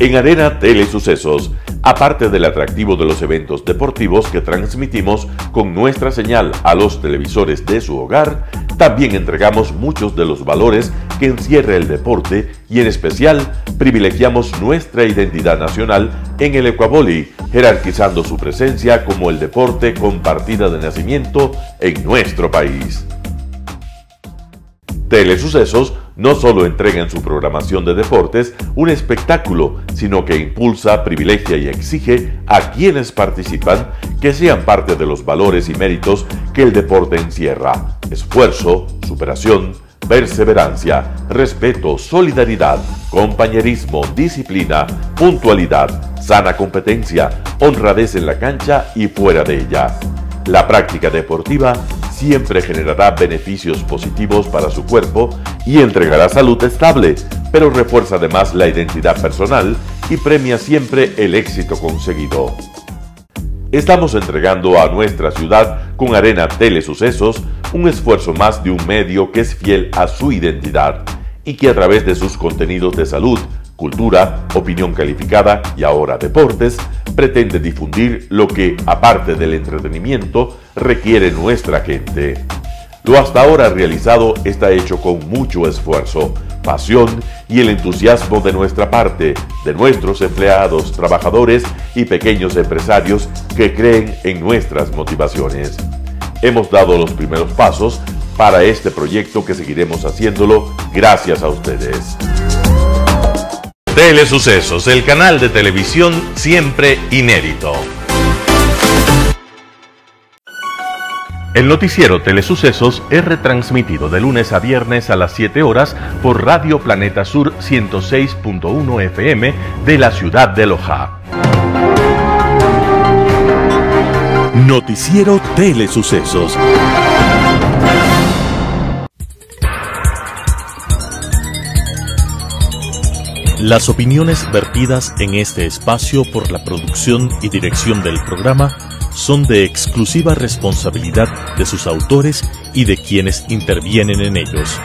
En Arena Telesucesos, aparte del atractivo de los eventos deportivos que transmitimos con nuestra señal a los televisores de su hogar, también entregamos muchos de los valores que encierra el deporte y en especial privilegiamos nuestra identidad nacional en el Ecuaboli, jerarquizando su presencia como el deporte con partida de nacimiento en nuestro país. Telesucesos no solo entrega en su programación de deportes un espectáculo, sino que impulsa, privilegia y exige a quienes participan que sean parte de los valores y méritos que el deporte encierra. Esfuerzo, superación, perseverancia, respeto, solidaridad, compañerismo, disciplina, puntualidad, sana competencia, honradez en la cancha y fuera de ella. La práctica deportiva siempre generará beneficios positivos para su cuerpo y entregará salud estable, pero refuerza además la identidad personal y premia siempre el éxito conseguido. Estamos entregando a nuestra ciudad con Arena Telesucesos un esfuerzo más de un medio que es fiel a su identidad y que a través de sus contenidos de salud, cultura, opinión calificada y ahora deportes, pretende difundir lo que, aparte del entretenimiento, requiere nuestra gente. Lo hasta ahora realizado está hecho con mucho esfuerzo, pasión y el entusiasmo de nuestra parte, de nuestros empleados, trabajadores y pequeños empresarios que creen en nuestras motivaciones. Hemos dado los primeros pasos para este proyecto que seguiremos haciéndolo gracias a ustedes. Telesucesos, el canal de televisión siempre inédito. El noticiero Telesucesos es retransmitido de lunes a viernes a las 7 horas por Radio Planeta Sur 106.1 FM de la ciudad de Loja. Noticiero Telesucesos. Las opiniones vertidas en este espacio por la producción y dirección del programa son de exclusiva responsabilidad de sus autores y de quienes intervienen en ellos.